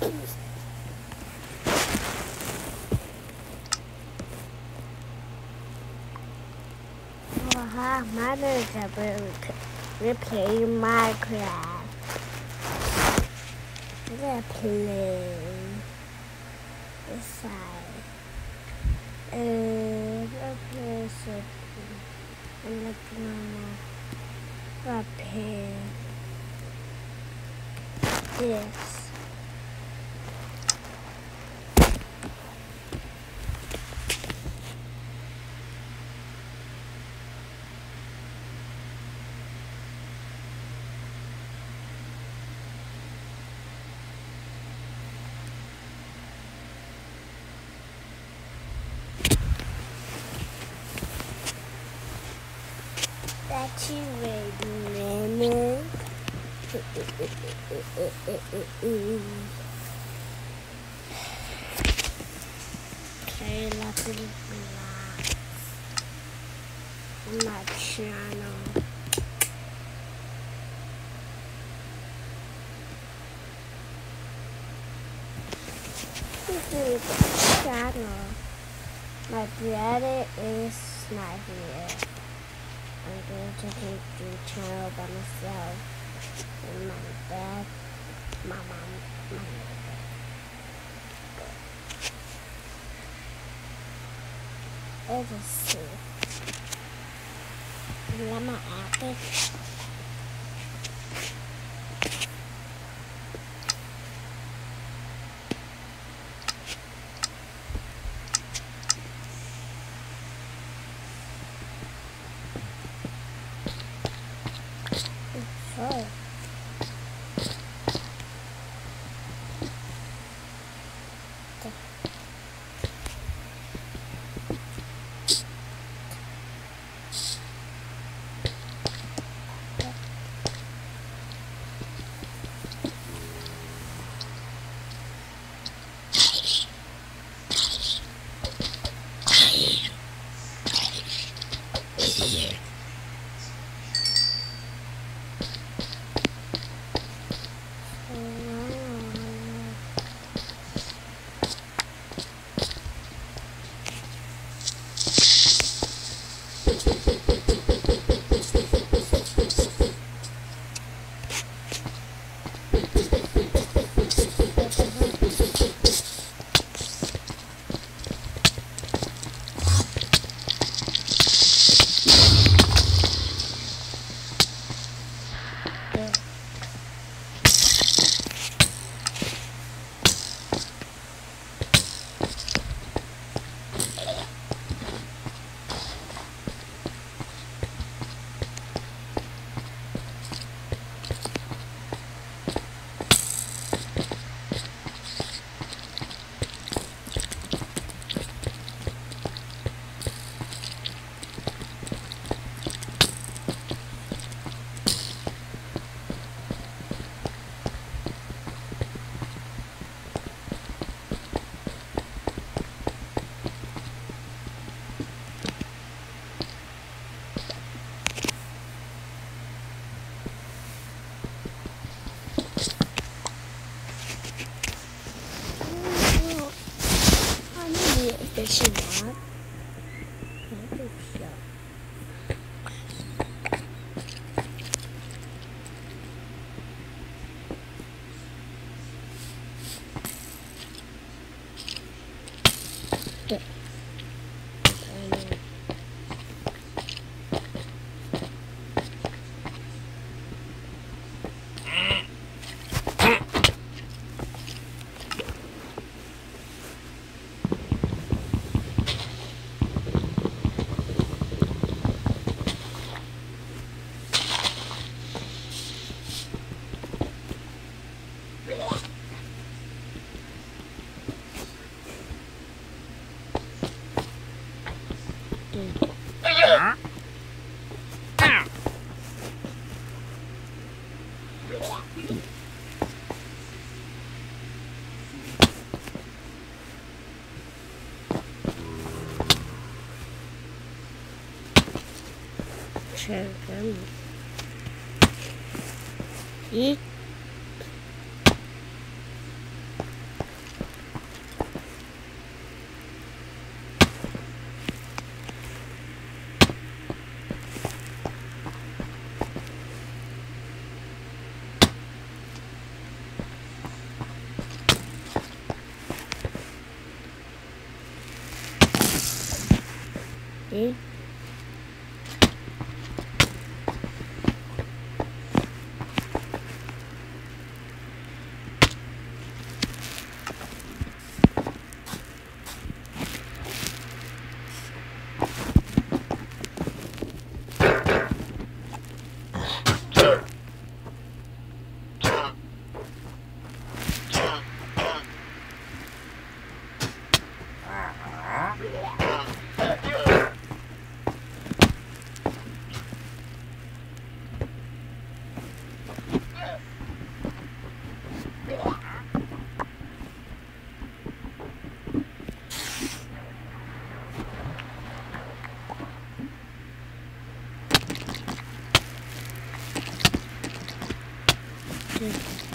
Wow, mother's we're playing Minecraft. We're playing inside. And uh, we're playing something. And look, Mama. We're this. That's you, Mama. Okay, let's relax. On my channel. This is channel. My brother is not here. I'm going to take the channel by myself. And my dad, my mom, my mother. Let's just see. Let my apple. Sorry. children. Eat. Okay. See? Mm-hmm.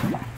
Come on.